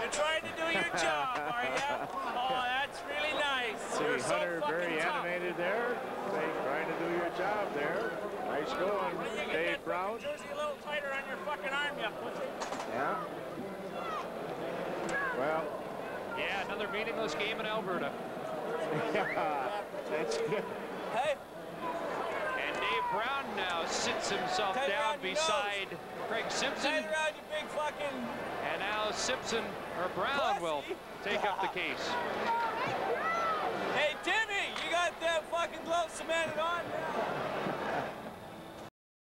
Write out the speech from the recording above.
You're trying to do your job, are you? Oh, that's really nice. See You're Hunter fucking very tough. animated there. Say, trying to do your job there. Nice going, Why don't you get Dave that Brown. jersey a little tighter on your fucking arm, you pussy. Yeah. Well, Yeah, another meaningless game in Alberta. yeah, that's good. Hey, And Dave Brown now sits himself Tight down around your beside Craig Simpson. tight around you big fucking... Simpson or Brown will take up the case. Hey, Timmy, you got that fucking glove cemented on now?